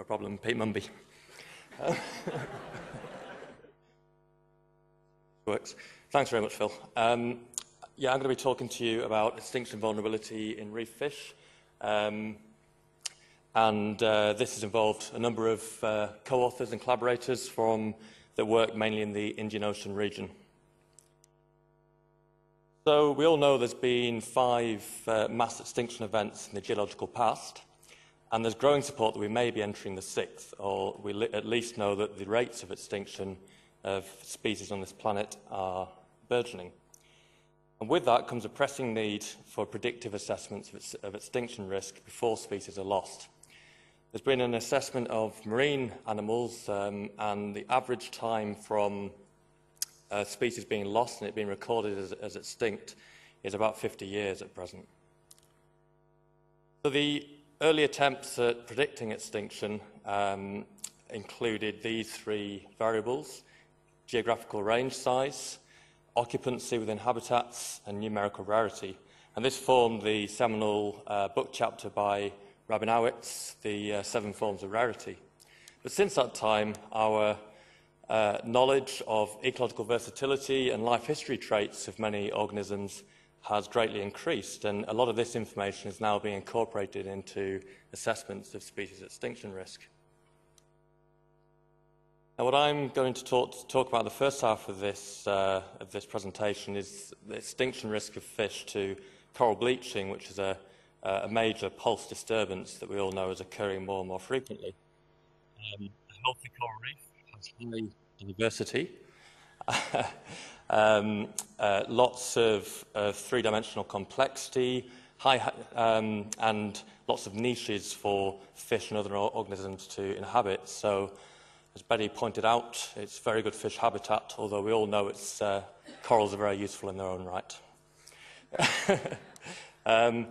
No problem, Pete Mumby. Works. Thanks very much, Phil. Um, yeah, I'm going to be talking to you about extinction vulnerability in reef fish. Um, and uh, this has involved a number of uh, co-authors and collaborators from that work mainly in the Indian Ocean region. So we all know there's been five uh, mass extinction events in the geological past, and there's growing support that we may be entering the sixth, or we at least know that the rates of extinction of species on this planet are burgeoning. And with that comes a pressing need for predictive assessments of, of extinction risk before species are lost. There's been an assessment of marine animals, um, and the average time from uh, species being lost and it being recorded as, as extinct is about 50 years at present. So the early attempts at predicting extinction um, included these three variables geographical range size, occupancy within habitats, and numerical rarity. And this formed the seminal uh, book chapter by Rabinowitz, The uh, Seven Forms of Rarity. But since that time, our uh, knowledge of ecological versatility and life history traits of many organisms has greatly increased, and a lot of this information is now being incorporated into assessments of species extinction risk. Now, what I'm going to talk, talk about the first half of this, uh, of this presentation is the extinction risk of fish to coral bleaching, which is a, a major pulse disturbance that we all know is occurring more and more frequently. Um, a healthy coral reef has high diversity, um, uh, lots of uh, three-dimensional complexity, high, um, and lots of niches for fish and other organisms to inhabit. So as Betty pointed out, it's very good fish habitat, although we all know its uh, corals are very useful in their own right. um,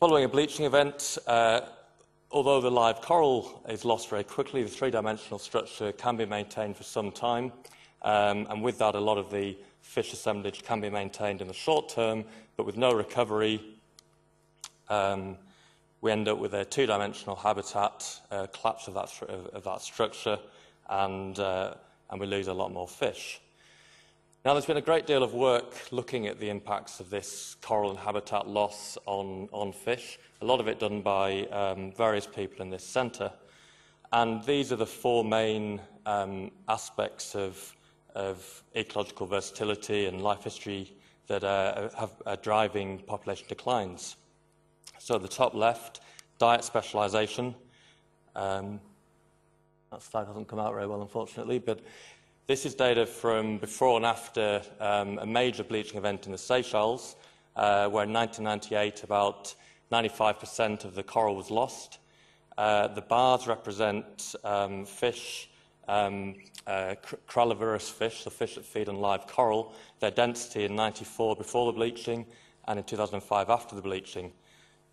following a bleaching event, uh, although the live coral is lost very quickly, the three-dimensional structure can be maintained for some time, um, and with that, a lot of the fish assemblage can be maintained in the short term, but with no recovery, um, we end up with a two-dimensional habitat, uh, collapse of that, of, that structure, and, uh, and we lose a lot more fish. Now, there's been a great deal of work looking at the impacts of this coral and habitat loss on, on fish, a lot of it done by um, various people in this centre. And these are the four main um, aspects of, of ecological versatility and life history that uh, have, are driving population declines. So the top left, diet specialization. Um, that slide hasn't come out very well, unfortunately, but this is data from before and after um, a major bleaching event in the Seychelles, uh, where in 1998 about 95% of the coral was lost. Uh, the bars represent um, fish, um, uh, fish, the fish that feed on live coral, their density in 94 before the bleaching and in 2005 after the bleaching.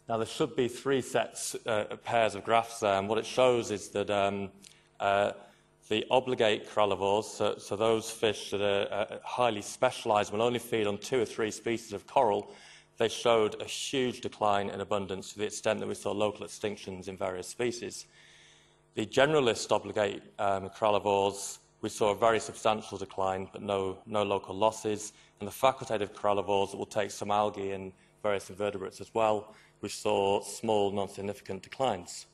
Now, there should be three sets, uh, pairs of graphs there, and what it shows is that um, uh, the obligate corallivores, so, so, those fish that are uh, highly specialized, will only feed on two or three species of coral, they showed a huge decline in abundance to the extent that we saw local extinctions in various species. The generalist obligate um, corallivores, we saw a very substantial decline, but no, no local losses. And the facultative corallivores that will take some algae and various invertebrates as well, we saw small, non-significant declines.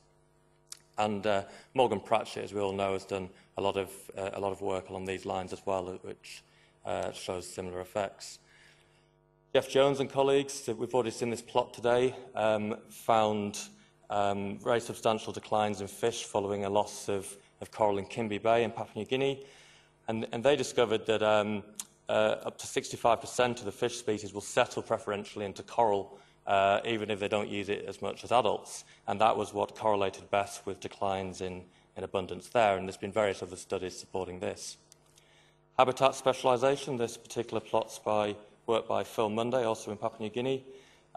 And uh, Morgan Pratchett, as we all know, has done a lot of, uh, a lot of work along these lines as well, which uh, shows similar effects. Geoff Jones and colleagues, we've already seen this plot today, um, found um, very substantial declines in fish following a loss of, of coral in Kimbe Bay in Papua New Guinea. And, and they discovered that um, uh, up to 65% of the fish species will settle preferentially into coral uh, even if they don't use it as much as adults. And that was what correlated best with declines in, in abundance there. And there's been various other studies supporting this. Habitat specialisation, this particular plot's by work by Phil Munday, also in Papua New Guinea,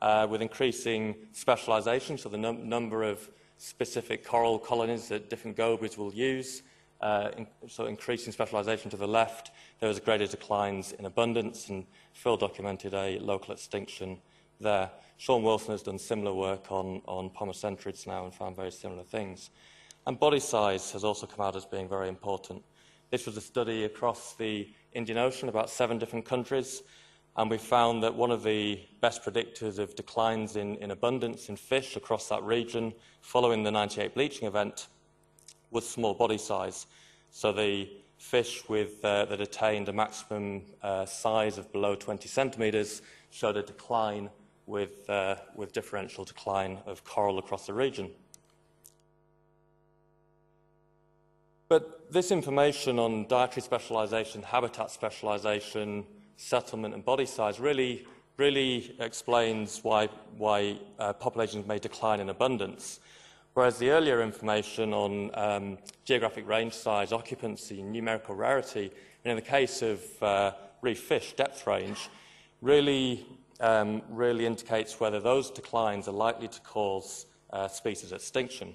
uh, with increasing specialisation, so the num number of specific coral colonies that different gobies will use, uh, in, so increasing specialisation to the left, there was greater declines in abundance, and Phil documented a local extinction there. Shaun Wilson has done similar work on, on now and found very similar things. And body size has also come out as being very important. This was a study across the Indian Ocean, about seven different countries, and we found that one of the best predictors of declines in, in abundance in fish across that region following the 98 bleaching event was small body size. So the fish with, uh, that attained a maximum uh, size of below 20 centimetres showed a decline with, uh, with differential decline of coral across the region. But this information on dietary specialisation, habitat specialisation, settlement and body size really, really explains why, why uh, populations may decline in abundance. Whereas the earlier information on um, geographic range size, occupancy, numerical rarity, and in the case of uh, reef fish, depth range, really, um, really indicates whether those declines are likely to cause uh, species extinction.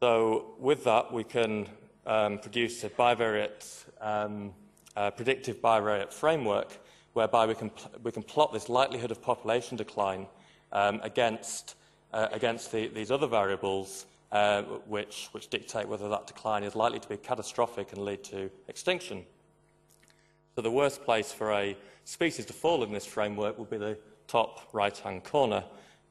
So with that, we can um, produce a bivariate um, uh, predictive bivariate framework whereby we can, we can plot this likelihood of population decline um, against, uh, against the, these other variables uh, which, which dictate whether that decline is likely to be catastrophic and lead to extinction. So the worst place for a species to fall in this framework would be the top right-hand corner,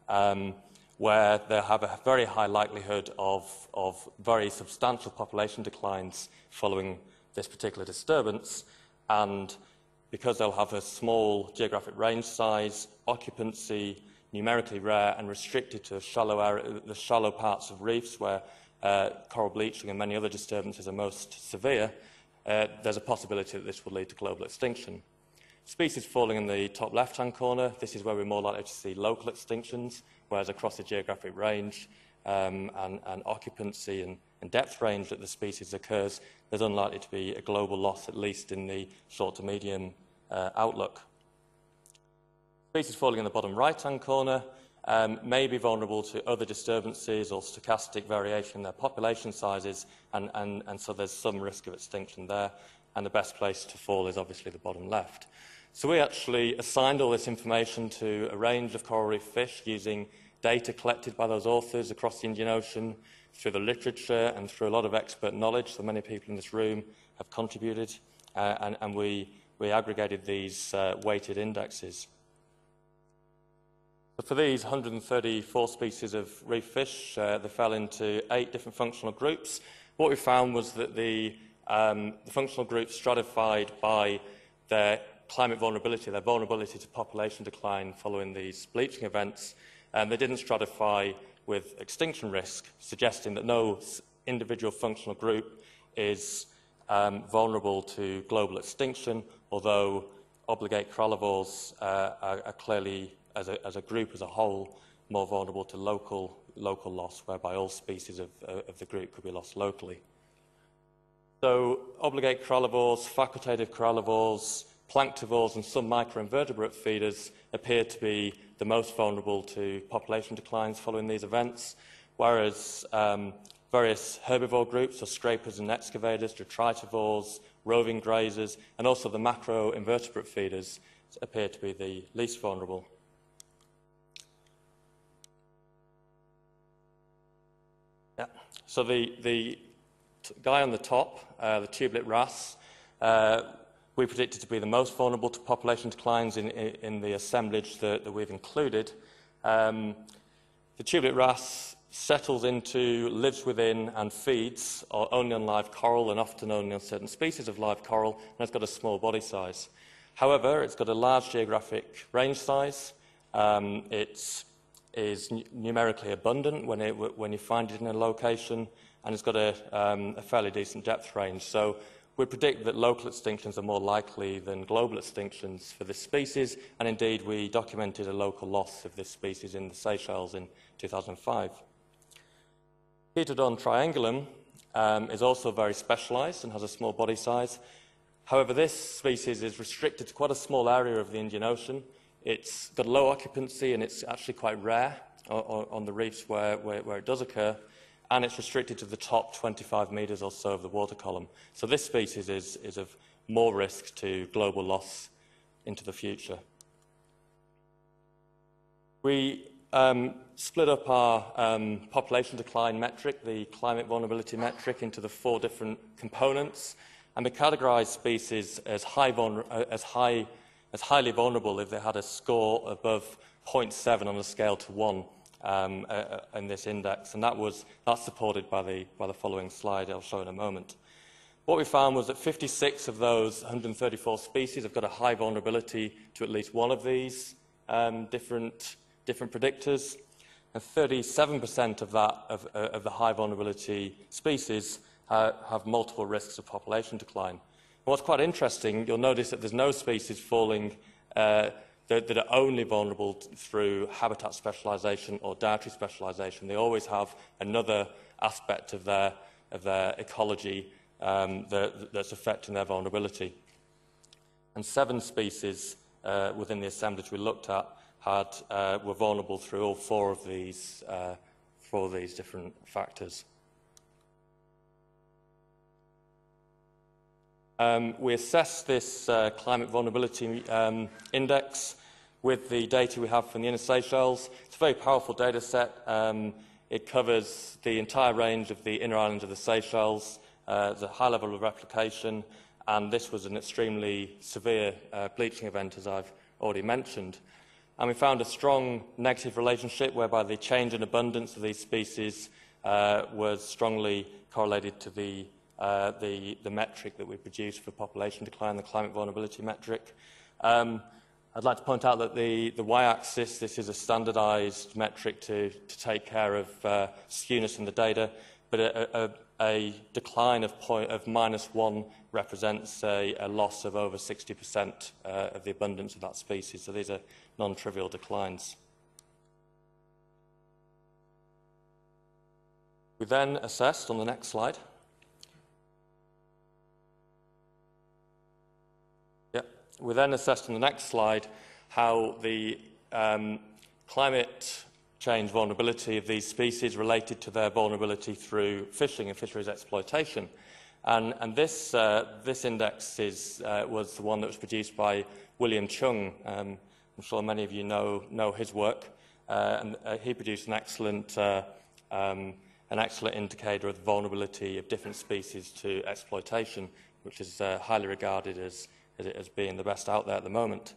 um, where they have a very high likelihood of, of very substantial population declines following this particular disturbance, and because they'll have a small geographic range size, occupancy, numerically rare and restricted to shallow area, the shallow parts of reefs where uh, coral bleaching and many other disturbances are most severe, uh, there's a possibility that this will lead to global extinction. Species falling in the top left-hand corner, this is where we're more likely to see local extinctions, whereas across the geographic range um, and, and occupancy and and depth range that the species occurs, there's unlikely to be a global loss, at least in the short to medium uh, outlook. Species falling in the bottom right-hand corner um, may be vulnerable to other disturbances or stochastic variation in their population sizes, and, and, and so there's some risk of extinction there. And the best place to fall is obviously the bottom left. So we actually assigned all this information to a range of coral reef fish using data collected by those authors across the Indian Ocean, through the literature and through a lot of expert knowledge. So many people in this room have contributed, uh, and, and we, we aggregated these uh, weighted indexes. For these 134 species of reef fish, uh, they fell into eight different functional groups. What we found was that the, um, the functional groups stratified by their climate vulnerability, their vulnerability to population decline following these bleaching events, and they didn't stratify with extinction risk, suggesting that no individual functional group is um, vulnerable to global extinction, although obligate corallivores uh, are, are, clearly, as a, as a, group as a whole, more vulnerable to local, local loss, whereby all species of, uh, of the group could be lost locally. So obligate corallivores, facultative corallivores, planktivores and some microinvertebrate feeders appear to be the most vulnerable to population declines following these events, whereas um, various herbivore groups, so scrapers and excavators, detritivores, roving grazers, and also the macroinvertebrate feeders appear to be the least vulnerable. Yeah. So the, the guy on the top, uh, the tubelip wrasse, uh, we predicted to be the most vulnerable to population declines in, in, the assemblage that, that we've included. Um, the tubelip wrasse settles into, lives within and feeds only on live coral and often only on certain species of live coral and it's got a small body size. However, it's got a large geographic range size. Um, it is numerically abundant when, it, when you find it in a location and it's got a, um, a fairly decent depth range. So we predict that local extinctions are more likely than global extinctions for this species, and indeed we documented a local loss of this species in the Seychelles in 2005. Chaetodon triangulum um, is also very specialised and has a small body size. However, this species is restricted to quite a small area of the Indian Ocean. It's got low occupancy and it's actually quite rare on, on the reefs where, where, where it does occur and it's restricted to the top 25 metres or so of the water column. So this species is, is of more risk to global loss into the future. We um, split up our um, population decline metric, the climate vulnerability metric, into the four different components, and we categorised species as, high uh, as, high, as highly vulnerable if they had a score above 0.7 on a scale to 1 um, uh, uh, in this index, and that was, that's supported by the, by the following slide I'll show in a moment. What we found was that 56 of those 134 species have got a high vulnerability to at least one of these um, different, different predictors, and 37% of, that, of, uh, of the high vulnerability species uh, have multiple risks of population decline. And what's quite interesting, you'll notice that there's no species falling uh, that, that are only vulnerable through habitat specialisation or dietary specialisation. They always have another aspect of their, of their ecology um, that, that's affecting their vulnerability. And seven species uh, within the assemblage we looked at had, uh, were vulnerable through all four of these, uh, four of these different factors. Um, we assessed this uh, climate vulnerability um, index with the data we have from the inner Seychelles. It's a very powerful data set. Um, it covers the entire range of the inner islands of the Seychelles. Uh, a high level of replication, and this was an extremely severe uh, bleaching event, as I've already mentioned. And we found a strong negative relationship whereby the change in abundance of these species uh, was strongly correlated to the, uh, the, the, metric that we produce for population decline, the climate vulnerability metric. Um, I'd like to point out that the, the y-axis, this is a standardized metric to, to take care of uh, skewness in the data, but a, a, a decline of, point, of minus one represents a, a loss of over 60% uh, of the abundance of that species. So these are non-trivial declines. We then assessed on the next slide. We then assessed on the next slide how the um, climate change vulnerability of these species related to their vulnerability through fishing and fisheries exploitation. And, and this, uh, this index is, uh, was the one that was produced by William Cheung, um, I'm sure many of you know, know his work, uh, and uh, he produced an excellent, uh, um, an excellent indicator of the vulnerability of different species to exploitation, which is uh, highly regarded as, as being the best out there at the moment.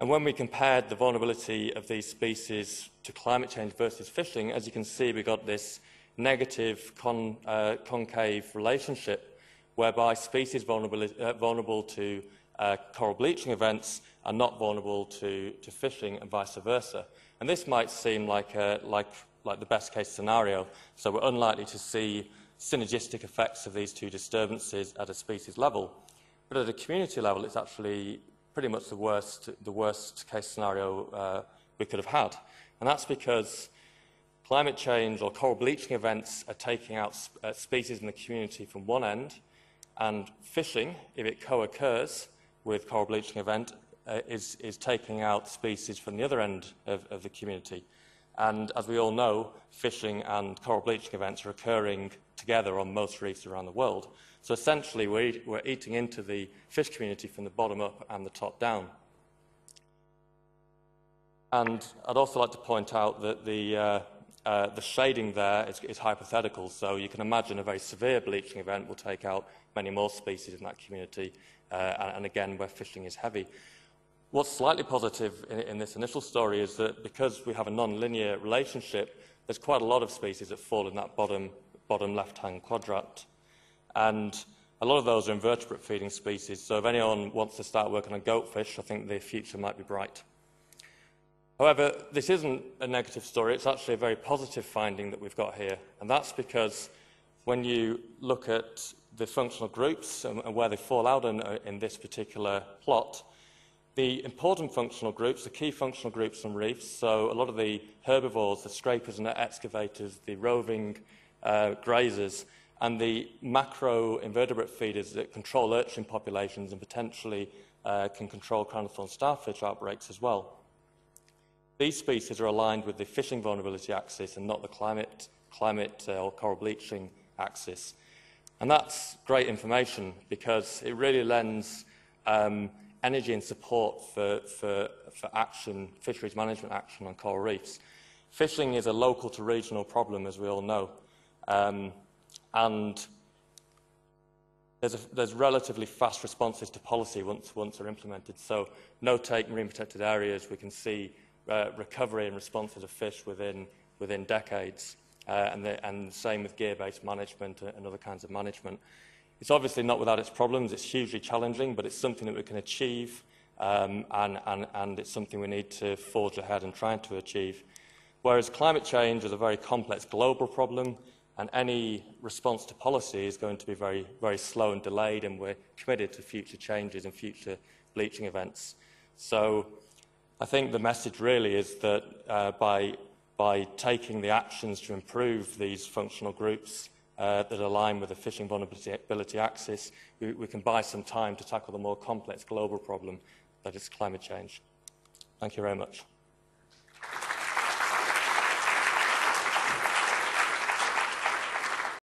And when we compared the vulnerability of these species to climate change versus fishing, as you can see, we got this negative con, uh, concave relationship whereby species vulnerable, uh, vulnerable to uh, coral bleaching events are not vulnerable to, to fishing and vice versa. And this might seem like, a, like, like the best case scenario, so we're unlikely to see synergistic effects of these two disturbances at a species level. But at a community level, it's actually pretty much the worst, the worst case scenario uh, we could have had. And that's because climate change or coral bleaching events are taking out sp uh, species in the community from one end, and fishing, if it co-occurs with coral bleaching event, uh, is, is taking out species from the other end of, of the community. And as we all know, fishing and coral bleaching events are occurring together on most reefs around the world. So essentially, we're, we're eating into the fish community from the bottom up and the top down. And I'd also like to point out that the, uh, uh, the shading there is, is hypothetical, so you can imagine a very severe bleaching event will take out many more species in that community, uh, and, and again, where fishing is heavy. What's slightly positive in, in this initial story is that because we have a non-linear relationship, there's quite a lot of species that fall in that bottom, bottom left-hand quadrant. And a lot of those are invertebrate feeding species, so if anyone wants to start working on goatfish, I think the future might be bright. However, this isn't a negative story, it's actually a very positive finding that we've got here, and that's because when you look at the functional groups and, where they fall out in, in this particular plot, the important functional groups, the key functional groups on reefs, so a lot of the herbivores, the scrapers and the excavators, the roving uh, grazers, and the macro invertebrate feeders that control urchin populations and potentially uh, can control crown of starfish outbreaks as well. These species are aligned with the fishing vulnerability axis and not the climate, climate uh, or coral bleaching axis. And that's great information because it really lends um, energy and support for, for, for action, fisheries management action on coral reefs. Fishing is a local to regional problem, as we all know. Um, and there's, a, there's relatively fast responses to policy once, once they're implemented. So no-take marine protected areas, we can see uh, recovery and responses of fish within, within decades. Uh, and, the, and the same with gear-based management and other kinds of management. It's obviously not without its problems. It's hugely challenging, but it's something that we can achieve, um, and, and, and it's something we need to forge ahead and try to achieve. Whereas climate change is a very complex global problem, and any response to policy is going to be very, very slow and delayed, and we're committed to future changes and future bleaching events. So I think the message really is that uh, by, by taking the actions to improve these functional groups uh, that align with the fishing vulnerability axis, we, we can buy some time to tackle the more complex global problem that is climate change. Thank you very much.